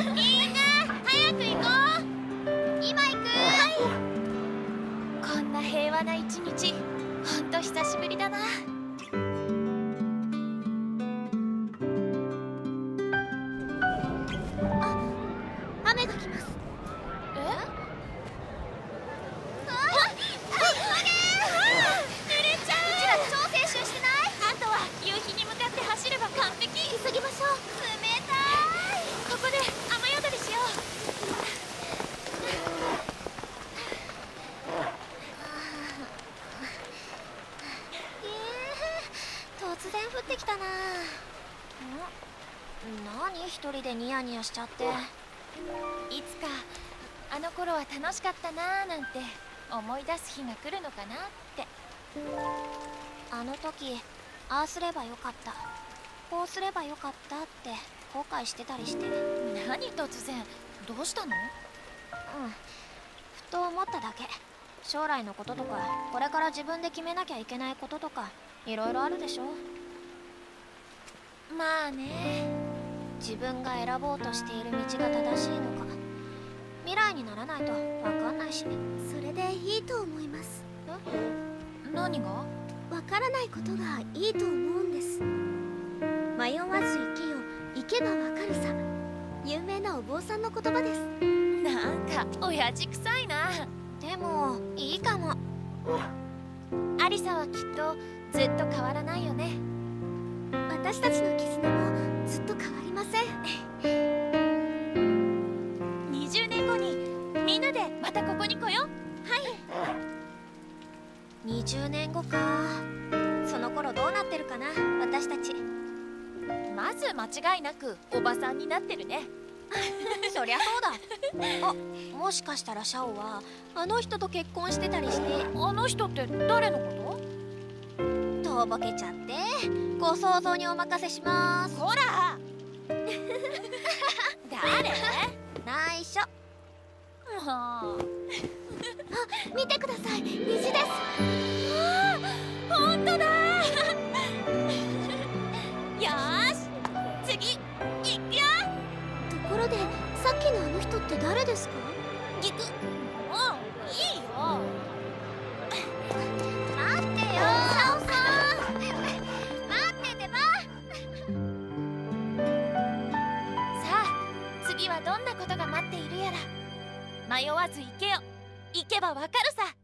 みんな早く行こう。今行く。はい。こんな平和な一日。ほんと久しぶりだな。突然降ってきたな。何？一人でニヤニヤしちゃって。いつかあの頃は楽しかったなーなんて思い出す日が来るのかなって。あの時ああすればよかった。こうすればよかったって後悔してたりして。うん何突然？どうしたの？ふと思っただけ。将来のこととかこれから自分で決めなきゃいけないこととかいろいろあるでしょまあね。自分が選ぼうとしている道が正しいのか。未来にならないと分かんないしそれでいいと思います。何が？わからないことがいいと思うんです。迷わず生きよ行けばわかるさ。有名なお坊さんの言葉です。なんか親父臭いな。でもいいかも。アリサはきっとずっと変わらないよね私たちの絆もずっと変わりません。20年後にみんなでまたここに来よ20年後か。その頃どうなってるかな私たち。まず間違いなくおばさんになってるね。そりゃそうだ。あもしかしたらシャオはあの人と結婚してたりして。あの人って誰のこと？とぼけちゃってご想像にお任せします。ほら！誰？内緒。もう見てください。虹です。本当だ。よーし！次行くよ！ところでさっきのあの人って誰ですか？行く。もう迷わず行けよ。行けばわかるさ。